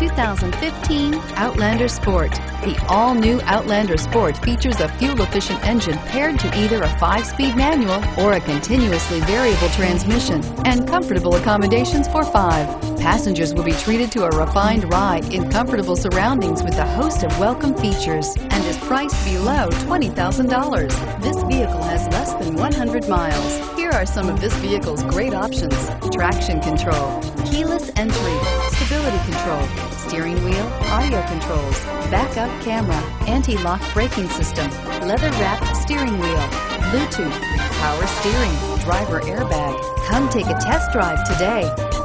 2015 Outlander Sport. The all-new Outlander Sport features a fuel-efficient engine paired to either a 5-speed manual or a continuously variable transmission and comfortable accommodations for five. Passengers will be treated to a refined ride in comfortable surroundings with a host of welcome features and is priced below $20,000. This vehicle has less than 100 miles. Here are some of this vehicle's great options. Traction control, keyless entry, stability control, steering wheel, audio controls, backup camera, anti-lock braking system, leather-wrapped steering wheel, Bluetooth, power steering, driver airbag. Come take a test drive today.